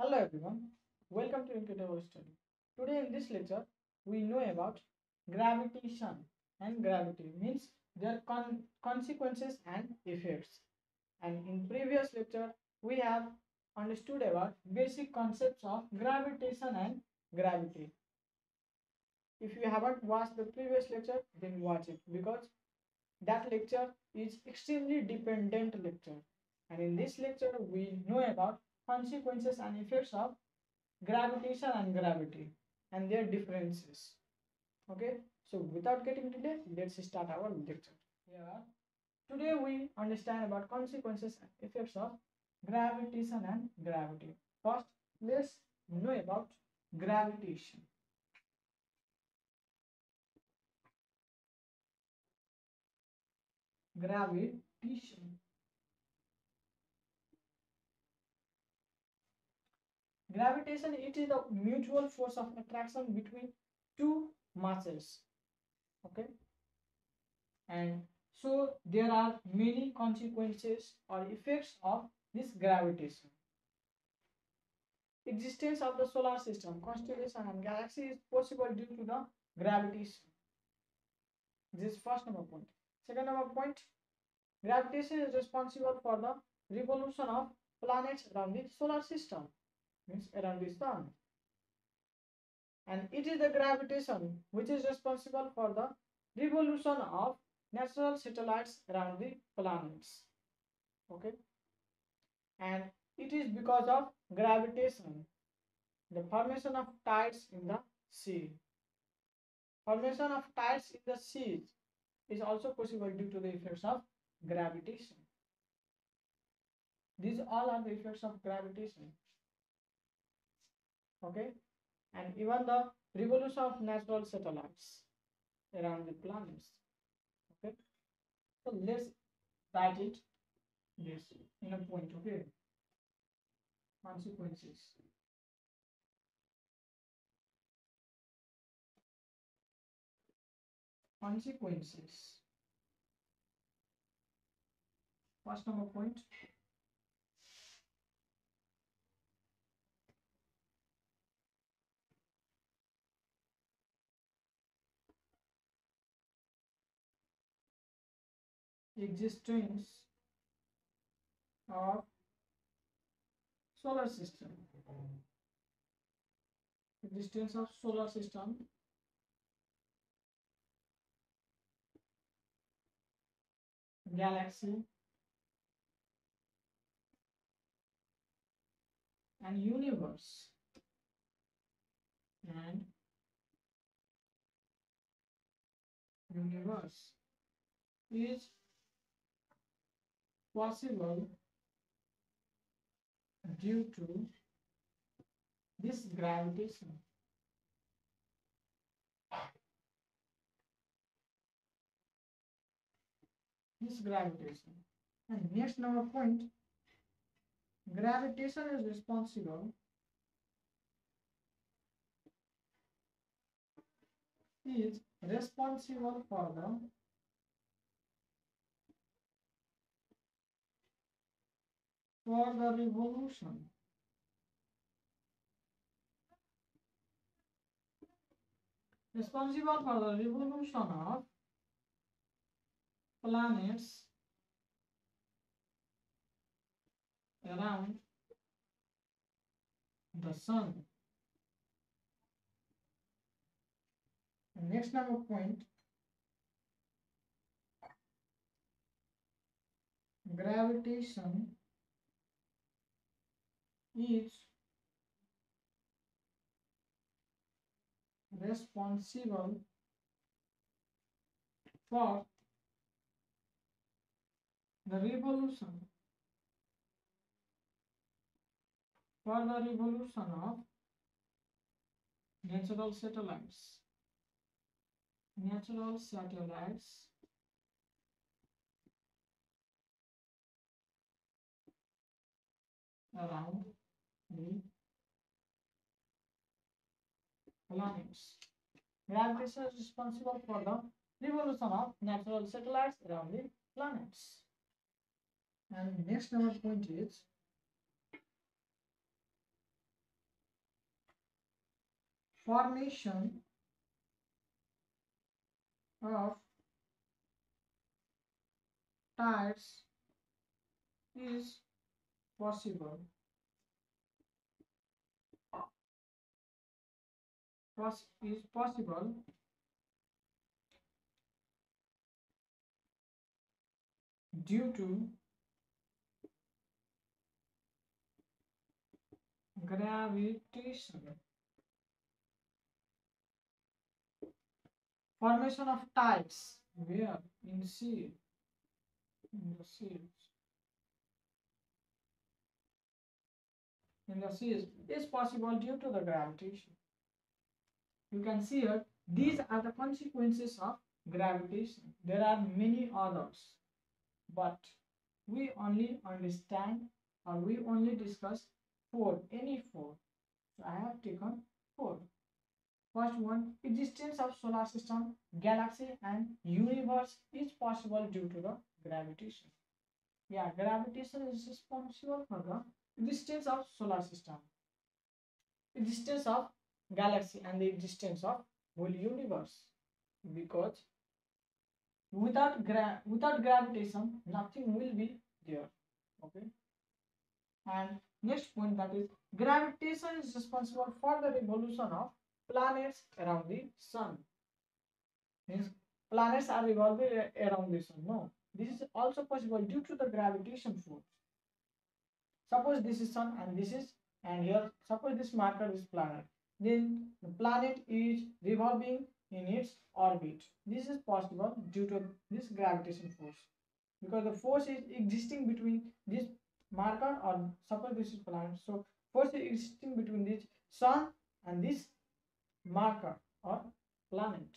Hello everyone, welcome to Incredible Study. Today in this lecture, we know about gravitation and gravity means their con- consequences and effects. And in previous lecture, we have understood about basic concepts of gravitation and gravity. If you haven't watched the previous lecture, then watch it because that lecture is extremely dependent lecture. And in this lecture, we know about consequences and effects of gravitation and gravity and their differences. Okay? So without getting delay let's start our lecture. Here today we understand about consequences and effects of gravitation and gravity. First let's know about gravitation. Gravitation gravitation it is the mutual force of attraction between two masses okay? And so there are many consequences or effects of this gravitation. Existence of the solar system constellation and galaxy is possible due to the gravitation. This is first number point. Second number point gravitation is responsible for the revolution of planets around the solar system means around the sun and it is the gravitation which is responsible for the revolution of natural satellites around the planets. Okay? And it is because of gravitation the formation of tides in the sea. Formation of tides in the seas is also possible due to the effects of gravitation. These all are the effects of gravitation okay? And even the revolution of natural satellites around the planets. Okay? So let's write it this in a point okay consequences. Consequences. First number point existence of solar system. Existence of solar system. Galaxy. And universe. And universe is possible due to this gravitation. This gravitation. And next number point, gravitation is responsible is responsible for the for the revolution. Responsible for the revolution of planets around the sun. Next number point gravitation is responsible for the revolution for the revolution of natural satellites. Natural satellites around planets. Gravitation is responsible for the revolution of natural satellites around the planets. And next number point is formation of tides is possible Is possible. Due to gravitation formation of tides where in sea in the seas in the seas is possible due to the gravitation you can see here these hmm. are the consequences of gravitation. There are many others but we only understand or we only discuss four any four. So i have taken four. First one existence of solar system galaxy and universe is possible due to the gravitation. Yeah gravitation is responsible for the existence of solar system. Existence of galaxy and the existence of whole universe. Because without gra without gravitation nothing will be there. Okay? And next point that is gravitation is responsible for the revolution of planets around the sun. Means planets are revolving around the sun no? This is also possible due to the gravitation force. Suppose this is sun and this is and here suppose this marker is planet then the planet is revolving in its orbit. This is possible due to this gravitation force because the force is existing between this marker or suppose this is planet. So force is existing between this sun and this marker or planet.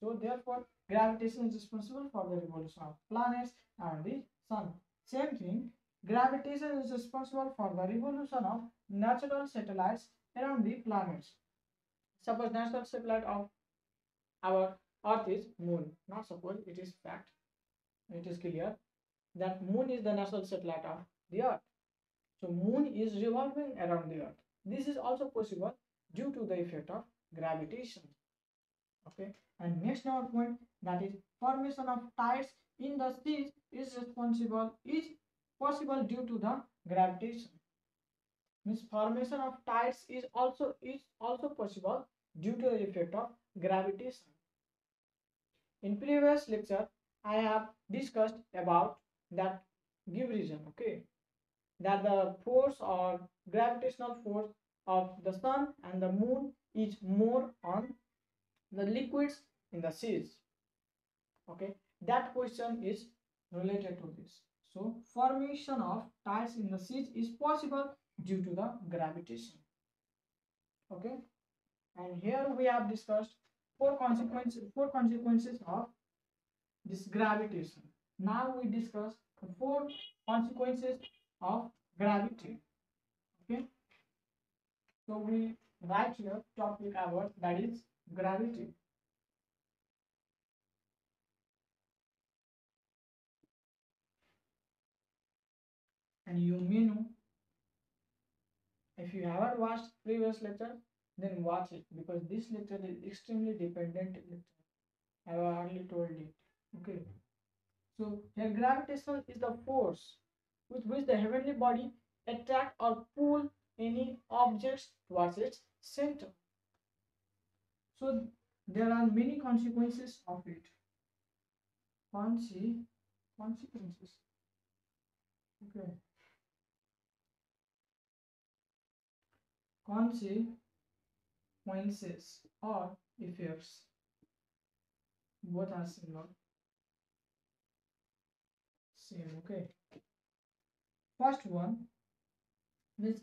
So therefore gravitation is responsible for the revolution of planets and the sun. Same thing, gravitation is responsible for the revolution of natural satellites around the planets. Suppose natural satellite of our Earth is Moon. Not suppose it is fact. It is clear that Moon is the natural satellite of the Earth. So Moon is revolving around the Earth. This is also possible due to the effect of gravitation. Okay. And next number point that is formation of tides in the seas is responsible is possible due to the gravitation means formation of tides is also is also possible due to the effect of gravitation in previous lecture i have discussed about that give reason okay? That the force or gravitational force of the sun and the moon is more on the liquids in the seas okay? That question is related to this. So formation of tides in the seas is possible due to the gravitation. Okay? And here we have discussed four consequences four consequences of this gravitation. Now we discuss the four consequences of gravity. Okay? So we write here topic about that is gravity. And you may know if you haven't watched previous lecture, then watch it because this lecture is extremely dependent lecture. I have already told it. Okay. So here gravitation is the force with which the heavenly body attract or pull any objects towards its center. So there are many consequences of it. Conse consequences. Okay. Consequences or effects both are similar same okay first one means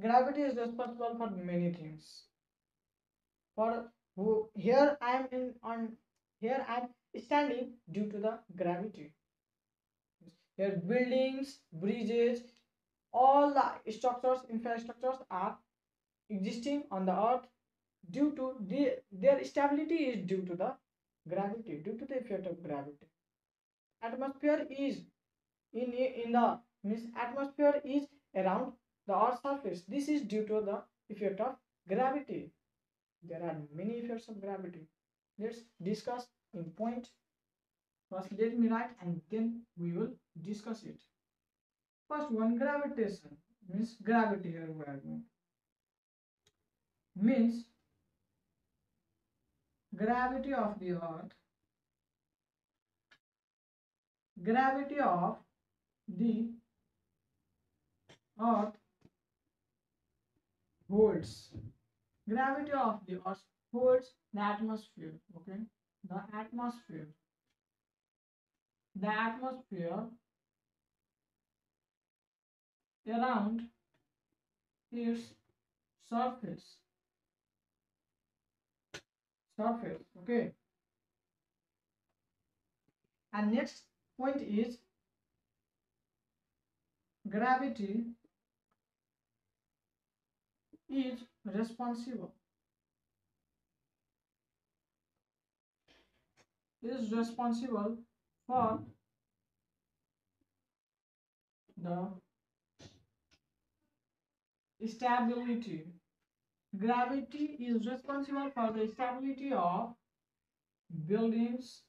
gravity is responsible for many things for who here i am in on here i am standing due to the gravity here buildings bridges all the structures infrastructures are existing on the earth due to the, their stability is due to the gravity due to the effect of gravity. Atmosphere is in in the means atmosphere is around the earth surface. This is due to the effect of gravity. There are many effects of gravity. Let's discuss in point. First let me write and then we will discuss it. First one gravitation means gravity here we are going means gravity of the earth gravity of the earth holds gravity of the earth holds the atmosphere okay? The atmosphere the atmosphere around its surface surface okay. And next point is gravity is responsible. Is responsible for the stability gravity is responsible for the stability of buildings.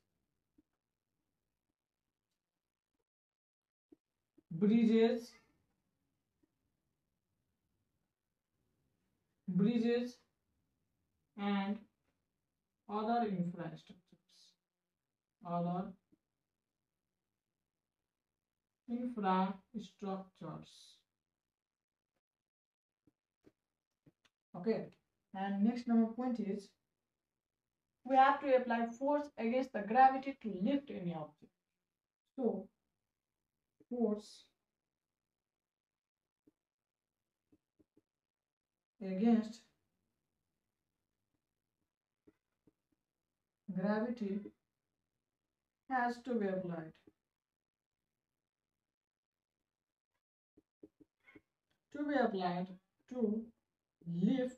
Bridges. Bridges and other infrastructures. Other infrastructures okay. And next number point is we have to apply force against the gravity to lift any object. So force against gravity has to be applied to be applied to lift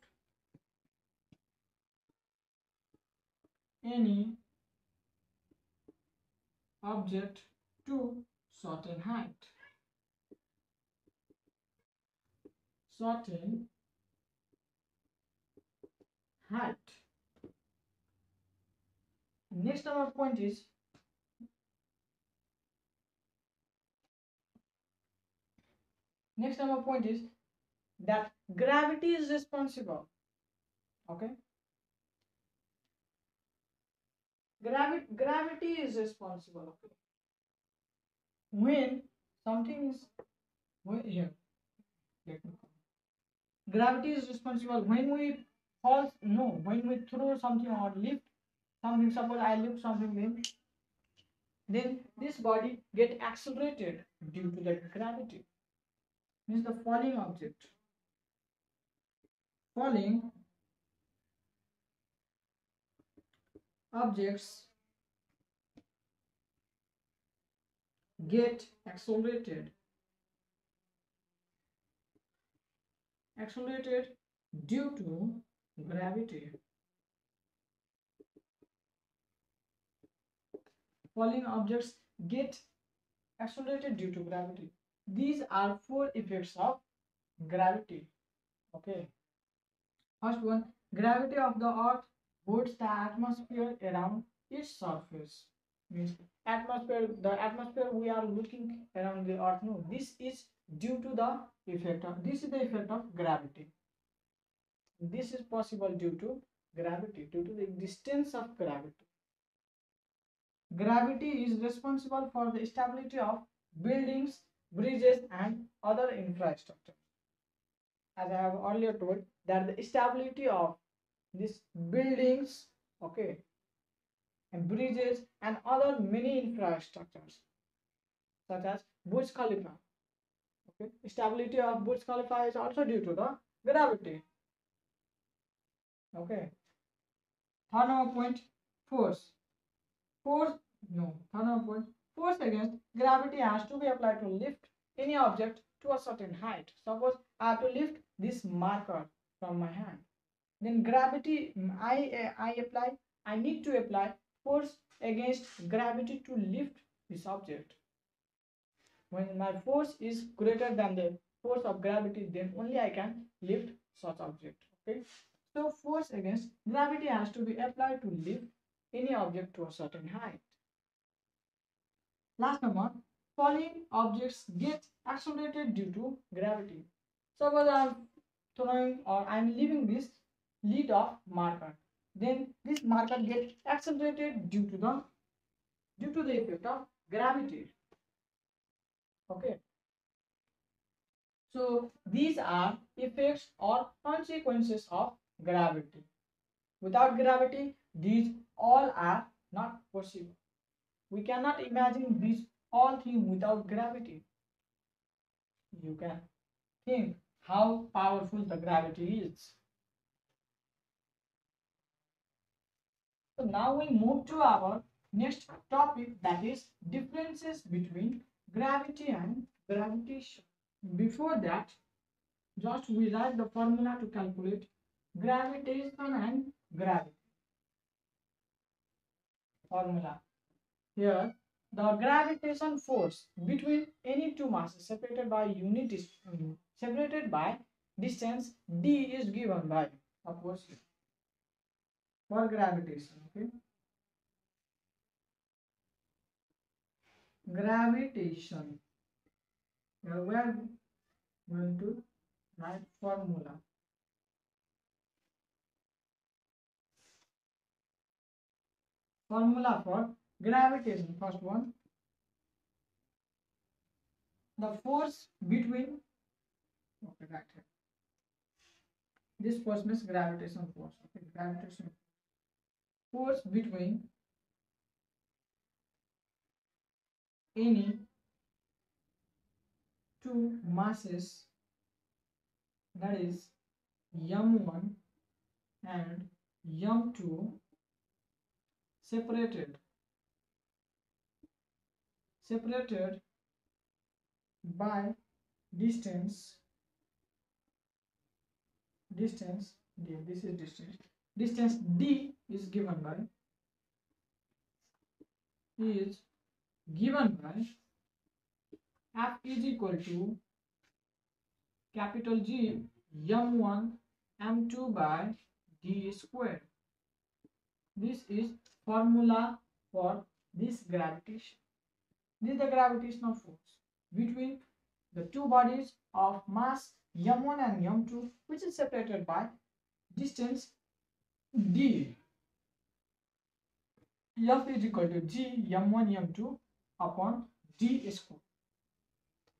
any object to certain height certain height. Next our point is next our point is that Hmm. gravity is responsible. Okay. Gravity gravity is responsible. Okay. When something is when here gravity is responsible when we fall no when we throw something or lift something suppose i lift something then then this body get accelerated due to the gravity means the falling object falling objects get accelerated accelerated due to Gravity. Falling objects get accelerated due to gravity. These are four effects of gravity. Okay. First one, gravity of the earth holds the atmosphere around its surface. Means atmosphere, the atmosphere we are looking around the earth. No, this is due to the effect of this is the effect of gravity. This is possible due to gravity, due to the existence of gravity. Gravity is responsible for the stability of buildings, bridges and other infrastructure. As I have earlier told that the stability of these buildings, okay, and bridges and other many infrastructures such as Burj Khalifa. Okay, stability of Burj Khalifa is also due to the gravity okay third number point force force no third number point force against gravity has to be applied to lift any object to a certain height suppose i have to lift this marker from my hand then gravity mm, i uh, i apply i need to apply force against gravity to lift this object when my force is greater than the force of gravity then only i can lift such object okay So force against gravity has to be applied to lift any object to a certain height. Last number, falling objects get accelerated due to gravity. Suppose I am throwing or I am leaving this lead of marker. Then this marker gets accelerated due to the due to the effect of gravity. Okay. So these are effects or consequences of gravity. Without gravity, these all are not possible. We cannot imagine these all things without gravity. You can think how powerful the gravity is. So now we move to our next topic that is differences between gravity and gravitation. Before that, just we write the formula to calculate gravitation and gravity. Formula. Here, the gravitation force between any two masses separated by unit is um, separated by distance d is given by of course for gravitation okay? Gravitation. Now we are going to write formula. Formula for gravitation. First one. The force between okay right here this force means gravitation force okay gravitation force between any two masses that is m1 and m2 separated. Separated by distance distance d this is distance distance d is given by is given by f is equal to capital G m1 m2 by d square this is formula for this gravitation. This is the gravitational force between the two bodies of mass m1 and m2 which is separated by distance d. F is equal to g m1 m2 upon d square.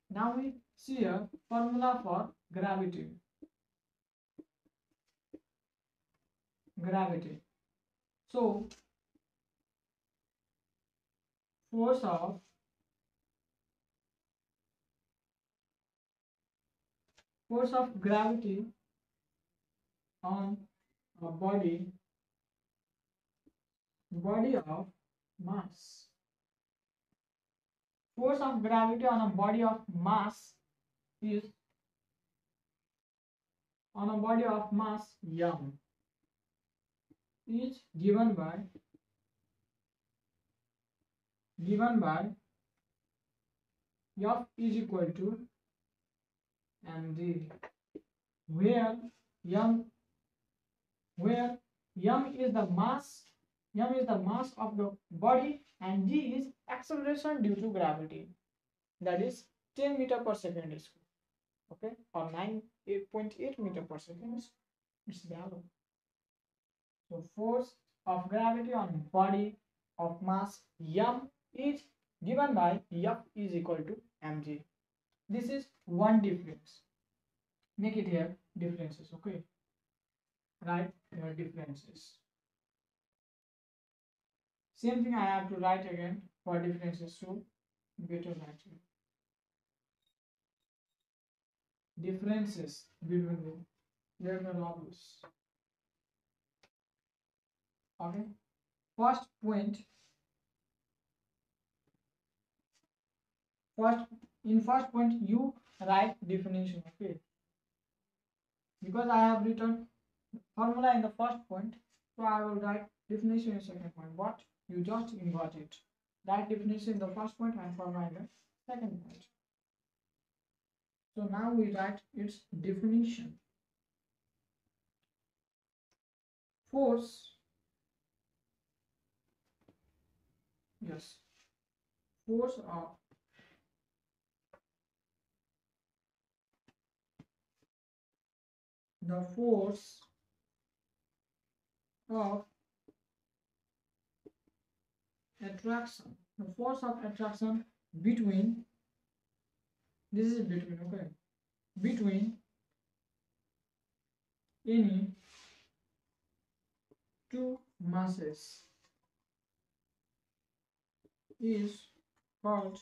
Now we see a formula for gravity. Gravity. So force of force of gravity on a body body of mass. Force of gravity on a body of mass is on a body of mass m is given by given by F is equal to mg where m where m is the mass m is the mass of the body and g is acceleration due to gravity. That is 10 meter per second square okay? Or 9.8 meter per second its value so force of gravity on body of mass m is given by F is equal to mg. This is one difference. Make it here differences, okay? Right here differences. Same thing I have to write again for differences, so better write here. Differences between the variables. Okay. First point first in first point you write definition okay because i have written formula in the first point so i will write definition in second point but you just invert it. Write definition in the first point and formula in the second point. So now we write its definition. Force. Yes. Force of the force of attraction the force of attraction between this is between okay between any two masses is called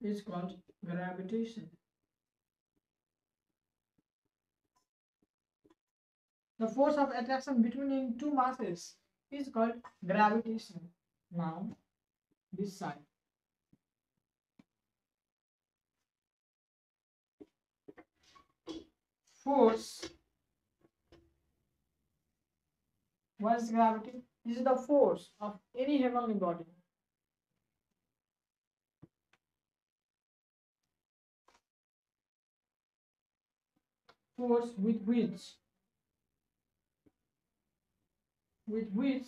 is called gravitation the force of attraction between two masses is called gravitation. Now this side. Force what is gravity this is the force of any heavenly body. Force with which with which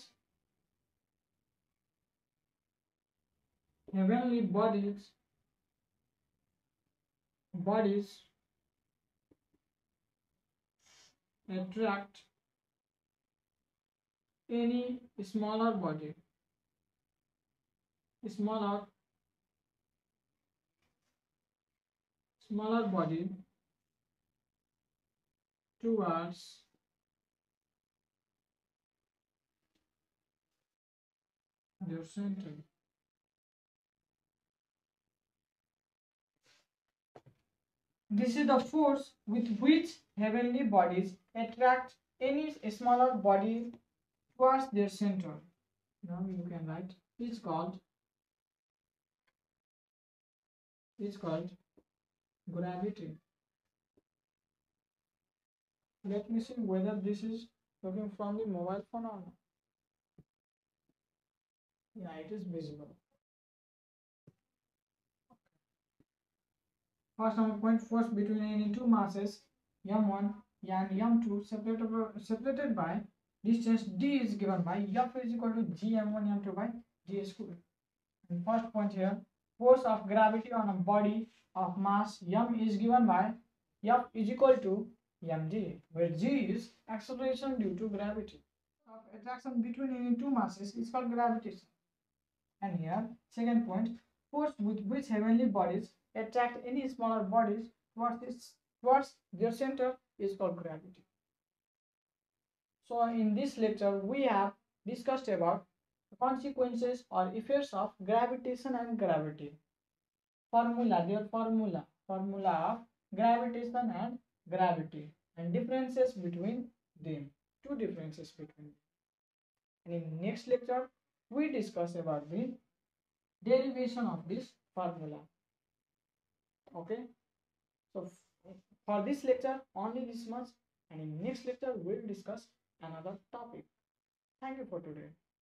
heavenly bodies bodies attract any smaller body smaller smaller body towards their center This is the force with which heavenly bodies attract any smaller body towards their center. Now you can write it's called it's called gravity. Let me see whether this is looking from the mobile phone or not. Yeah, it is visible. First number point force between any two masses m1 and m2 separated, separated by distance d is given by f is equal to gm1 m2 by g square. And first point here force of gravity on a body of mass m is given by f is equal to mg where g is acceleration due to gravity. Of attraction between any two masses is called gravitation. And here second point force with which heavenly bodies attract any smaller bodies towards this towards their center is called gravity. So in this lecture we have discussed about the consequences or effects of gravitation and gravity. Formula, their formula, formula of gravitation and gravity and differences between them. Two differences between them. And in next lecture we discuss about the derivation of this formula. Okay? So for this lecture only this much. And in next lecture we'll discuss another topic. Thank you for today